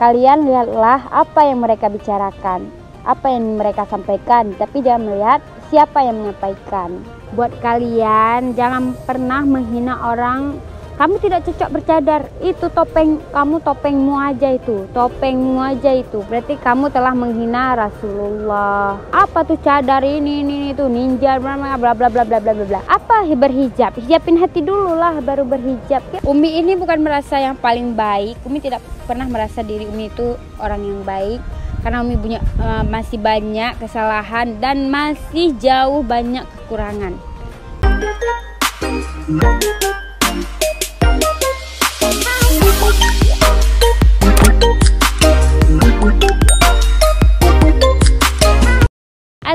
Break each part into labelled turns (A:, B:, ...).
A: kalian lihatlah apa yang mereka bicarakan, apa yang mereka sampaikan, tapi jangan melihat siapa yang menyampaikan. Buat kalian, jangan pernah menghina orang kamu tidak cocok bercadar. Itu topeng kamu topengmu aja itu. Topengmu aja itu. Berarti kamu telah menghina Rasulullah. Apa tuh cadar ini ini itu ninja bla bla bla bla bla bla bla apa berhijab? Hijabin hati dulu lah baru berhijab Umi ini bukan merasa yang paling baik. Umi tidak pernah merasa diri Umi itu orang yang baik. Karena Umi punya uh, masih banyak kesalahan dan masih jauh banyak kekurangan.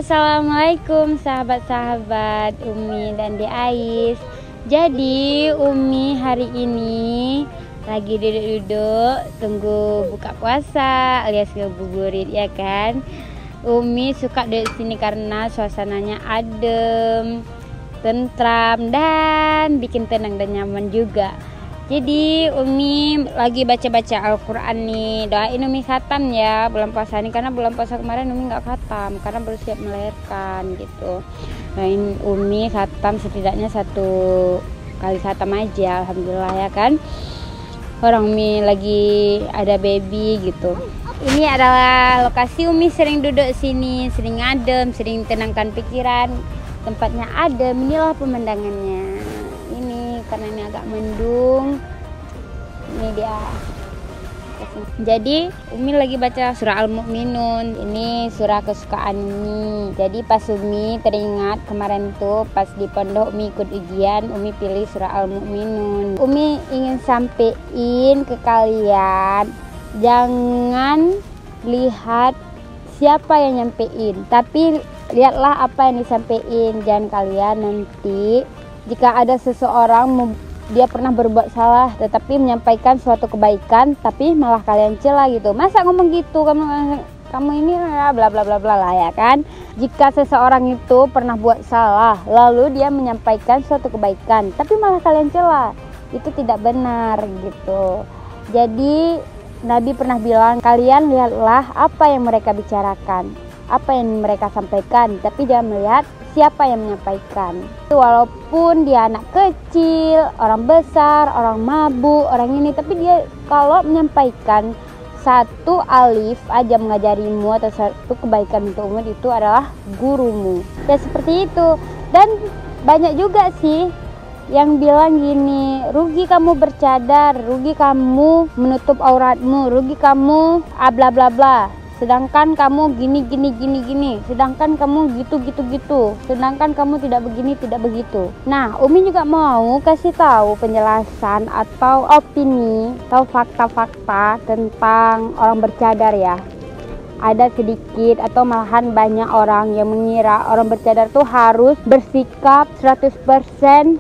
A: Assalamualaikum sahabat-sahabat Umi dan Ais. Jadi Umi hari ini lagi duduk-duduk tunggu buka puasa alias ngabuburit ya kan? Umi suka duduk sini karena suasananya adem, tentram dan bikin tenang dan nyaman juga jadi Umi lagi baca-baca Al-Quran nih. Doain Umi khatam ya bulan puasa ini. Karena bulan puasa kemarin Umi gak khatam. Karena baru siap melahirkan gitu. Doain Umi khatam setidaknya satu kali khatam aja Alhamdulillah ya kan. Orang Umi lagi ada baby gitu. Ini adalah lokasi Umi sering duduk sini Sering adem, sering tenangkan pikiran. Tempatnya adem, inilah pemandangannya karena ini agak mendung. Ini dia. Jadi Umi lagi baca surah Al-Mu'minun. Ini surah kesukaan Umi. Jadi pas Umi teringat kemarin tuh Pas di pondok Umi ikut ujian Umi pilih surah Al-Mu'minun. Umi ingin sampein ke kalian Jangan lihat siapa yang nyampein. Tapi lihatlah apa yang disampaikan Jangan kalian nanti jika ada seseorang dia pernah berbuat salah tetapi menyampaikan suatu kebaikan tapi malah kalian celah gitu. Masa ngomong gitu? Kamu kamu ini bla bla bla bla lah ya kan? Jika seseorang itu pernah buat salah lalu dia menyampaikan suatu kebaikan tapi malah kalian celah itu tidak benar gitu. Jadi Nabi pernah bilang kalian lihatlah apa yang mereka bicarakan apa yang mereka sampaikan tapi jangan melihat siapa yang menyampaikan. Walaupun dia anak kecil, orang besar, orang mabuk, orang ini, tapi dia kalau menyampaikan satu alif aja mengajarimu atau satu kebaikan untuk umat itu adalah gurumu. Ya seperti itu. Dan banyak juga sih yang bilang gini, rugi kamu bercadar, rugi kamu menutup auratmu, rugi kamu ah bla bla bla sedangkan kamu gini gini gini gini. Sedangkan kamu gitu gitu gitu. Sedangkan kamu tidak begini tidak begitu. Nah Umi juga mau kasih tahu penjelasan atau opini atau fakta-fakta tentang orang bercadar ya. Ada sedikit atau malahan banyak orang yang mengira orang bercadar tuh harus bersikap 100%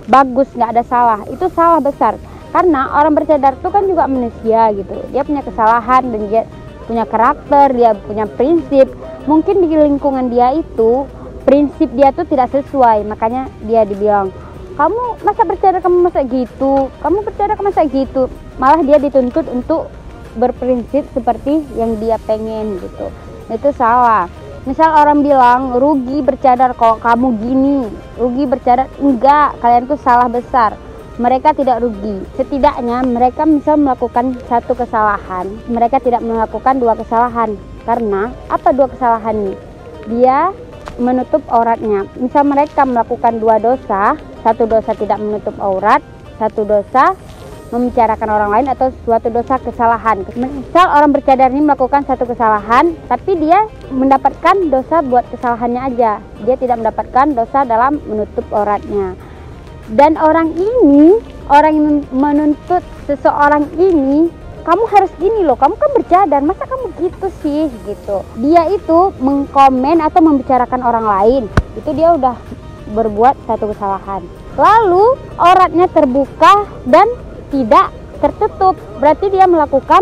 A: bagus nggak ada salah. Itu salah besar. Karena orang bercadar tuh kan juga manusia gitu. Dia punya kesalahan dan dia punya karakter, dia punya prinsip. Mungkin di lingkungan dia itu prinsip dia tuh tidak sesuai, makanya dia dibilang, "Kamu masa percaya kamu masa gitu? Kamu percaya kamu masa gitu?" Malah dia dituntut untuk berprinsip seperti yang dia pengen gitu. Itu salah. Misal orang bilang rugi bercadar kalau kamu gini, rugi bercadar enggak, kalian tuh salah besar mereka tidak rugi. Setidaknya mereka bisa melakukan satu kesalahan. Mereka tidak melakukan dua kesalahan. Karena apa dua kesalahan ini? Dia menutup auratnya. Misal mereka melakukan dua dosa, satu dosa tidak menutup aurat, satu dosa membicarakan orang lain atau suatu dosa kesalahan. Misal orang bercadar ini melakukan satu kesalahan, tapi dia mendapatkan dosa buat kesalahannya aja. Dia tidak mendapatkan dosa dalam menutup auratnya dan orang ini orang yang menuntut seseorang ini kamu harus gini loh kamu kan bercadar masa kamu gitu sih gitu. Dia itu mengkomen atau membicarakan orang lain. Itu dia udah berbuat satu kesalahan. Lalu oratnya terbuka dan tidak tertutup. Berarti dia melakukan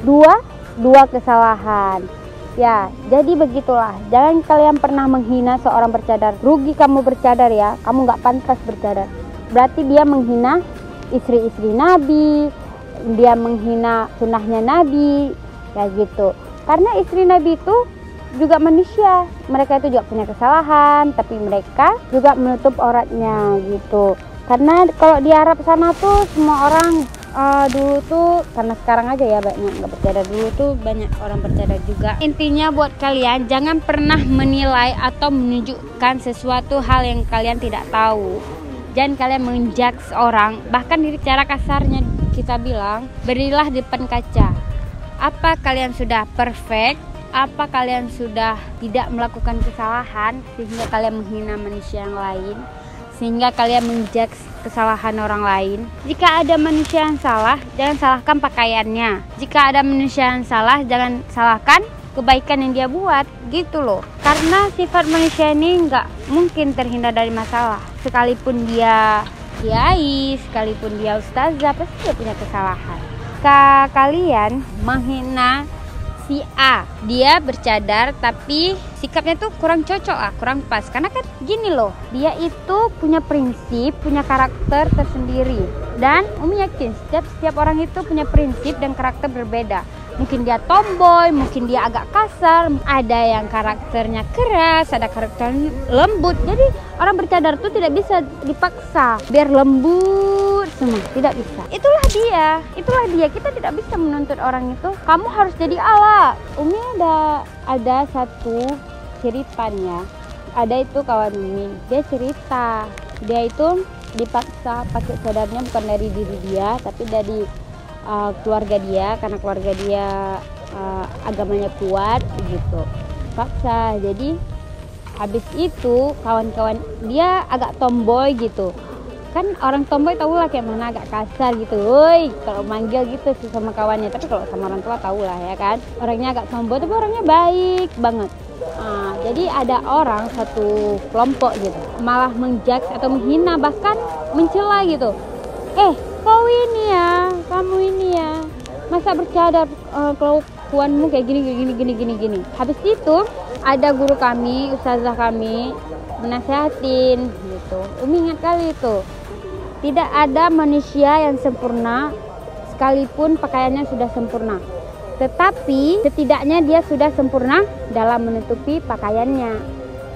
A: dua dua kesalahan Ya, jadi begitulah. Jangan kalian pernah menghina seorang bercadar. Rugi kamu bercadar ya. Kamu nggak pantas bercadar. Berarti dia menghina istri-istri Nabi. Dia menghina sunnahnya Nabi. ya gitu karena istri Nabi itu juga manusia mereka itu juga punya kesalahan tapi mereka juga menutup auratnya gitu karena kalau di Arab sana tuh semua orang uh, dulu tuh karena sekarang aja ya banyak nggak bercadar. Dulu tuh banyak orang bercadar juga. Intinya buat kalian jangan pernah menilai atau menunjukkan sesuatu hal yang kalian tidak tahu. Jangan kalian menjak seorang bahkan di cara kasarnya kita bilang berilah di depan kaca. Apa kalian sudah perfect? Apa kalian sudah tidak melakukan kesalahan sehingga kalian menghina manusia yang lain sehingga kalian menjudge kesalahan orang lain. Jika ada manusia yang salah, jangan salahkan pakaiannya. Jika ada manusia yang salah, jangan salahkan kebaikan yang dia buat gitu loh. Karena sifat manusia ini nggak mungkin terhindar dari masalah. Sekalipun dia kiai, sekalipun dia ustazah, pasti dia punya kesalahan. Jika kalian menghina si A dia bercadar tapi sikapnya tuh kurang cocok lah kurang pas. Karena kan gini loh dia itu punya prinsip punya karakter tersendiri. Dan Umi yakin setiap setiap orang itu punya prinsip dan karakter berbeda. Mungkin dia tomboy, mungkin dia agak kasar, ada yang karakternya keras, ada karakternya lembut. Jadi orang bercadar tuh tidak bisa dipaksa. Biar lembut semua, tidak bisa. Itulah dia, itulah dia. Kita tidak bisa menuntut orang itu. Kamu harus jadi Allah. Umi ada ada satu ceritanya. Ada itu kawan Umi, dia cerita dia itu dipaksa pakai cadarnya bukan dari diri dia tapi dari uh, keluarga dia karena keluarga dia uh, agamanya kuat gitu paksa jadi habis itu kawan-kawan dia agak tomboy gitu kan orang tomboy tahu lah kayak mana agak kasar gitu. Woi kalau manggil gitu sih sama kawannya. Tapi kalau sama orang tua tahu lah ya kan? Orangnya agak tomboy tapi orangnya baik banget. Nah, jadi ada orang satu kelompok gitu malah menjudge atau menghina bahkan mencela gitu. Eh kau ini ya kamu ini ya. Masa bercadar uh, kelakuanmu kayak gini gini gini gini gini. Habis itu ada guru kami ustazah kami menasehatin gitu. Umi ingat kali itu tidak ada manusia yang sempurna sekalipun pakaiannya sudah sempurna tetapi setidaknya dia sudah sempurna dalam menutupi pakaiannya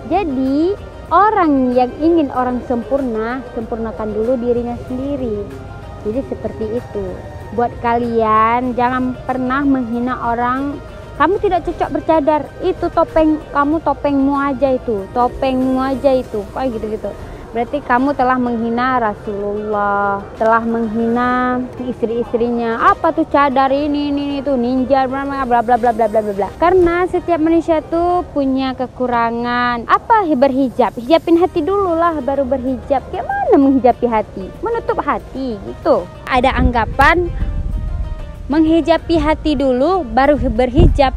A: jadi orang yang ingin orang sempurna sempurnakan dulu dirinya sendiri jadi seperti itu. Buat kalian jangan pernah menghina orang. Kamu tidak cocok bercadar. Itu topeng kamu topengmu aja itu. Topengmu aja itu. Kayak gitu-gitu berarti kamu telah menghina Rasulullah, telah menghina istri-istrinya. Apa tuh cadar ini ini itu ninja bla bla bla bla bla bla bla. Karena setiap manusia tuh punya kekurangan. Apa berhijab? Hijabin hati dulu lah baru berhijab. Kayak mana menghijabi hati? Menutup hati gitu. Ada anggapan menghijabi hati dulu baru berhijab.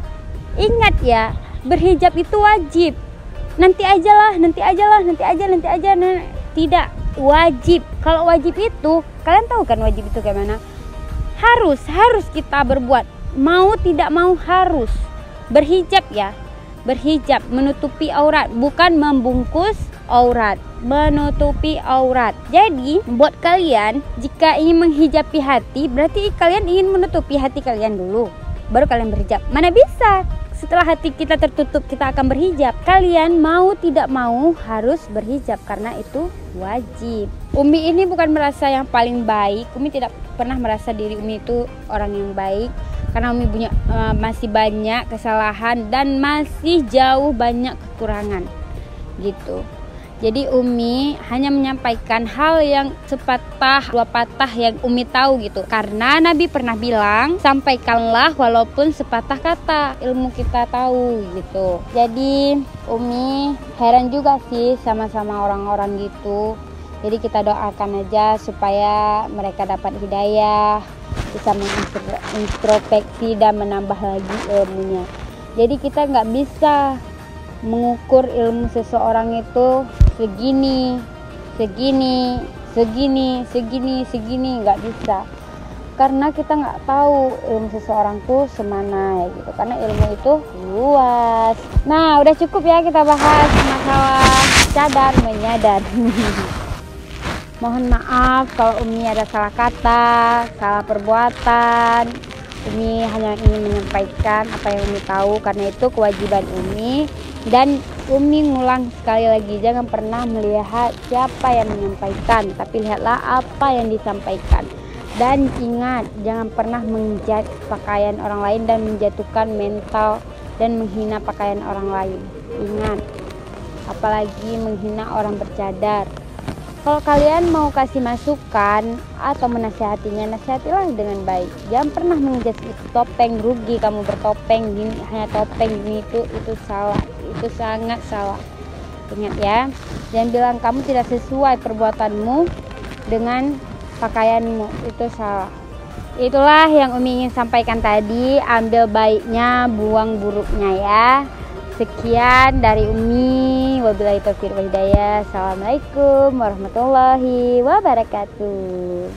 A: Ingat ya, berhijab itu wajib nanti aja lah nanti aja lah nanti aja nanti aja. Nah, tidak. Wajib. Kalau wajib itu kalian tahu kan wajib itu kayak mana harus harus kita berbuat. Mau tidak mau harus. Berhijab ya. Berhijab. Menutupi aurat. Bukan membungkus aurat. Menutupi aurat. Jadi buat kalian jika ingin menghijabi hati berarti kalian ingin menutupi hati kalian dulu. Baru kalian berhijab. Mana bisa setelah hati kita tertutup kita akan berhijab. Kalian mau tidak mau harus berhijab karena itu wajib. Umi ini bukan merasa yang paling baik. Umi tidak pernah merasa diri Umi itu orang yang baik karena Umi punya uh, masih banyak kesalahan dan masih jauh banyak kekurangan gitu jadi Umi hanya menyampaikan hal yang sepatah dua patah yang Umi tahu gitu. Karena Nabi pernah bilang, sampaikanlah walaupun sepatah kata ilmu kita tahu gitu. Jadi Umi heran juga sih sama-sama orang-orang gitu. Jadi kita doakan aja supaya mereka dapat hidayah, bisa mengintrospeksi dan menambah lagi ilmunya. Jadi kita nggak bisa mengukur ilmu seseorang itu segini segini segini segini segini nggak bisa. Karena kita nggak tahu ilmu seseorang tuh semana ya gitu. Karena ilmu itu luas. Nah udah cukup ya kita bahas masalah cadar menyadar. Mohon maaf kalau Umi ada salah kata salah perbuatan. Umi hanya ingin menyampaikan apa yang Umi tahu karena itu kewajiban Umi. Dan Umi ngulang sekali lagi jangan pernah melihat siapa yang menyampaikan tapi lihatlah apa yang disampaikan. Dan ingat jangan pernah menjat pakaian orang lain dan menjatuhkan mental dan menghina pakaian orang lain. Ingat apalagi menghina orang bercadar kalau kalian mau kasih masukan atau menasihatinya, nasihatilah dengan baik. Jangan pernah mengejas itu topeng rugi kamu bertopeng gini hanya topeng gini itu itu salah, itu sangat salah. Ingat ya, jangan bilang kamu tidak sesuai perbuatanmu dengan pakaianmu itu salah. Itulah yang Umi ingin sampaikan tadi. Ambil baiknya, buang buruknya ya. Sekian dari Umi. Wabillahi taufiq wal hidayah. Assalamualaikum warahmatullahi wabarakatuh.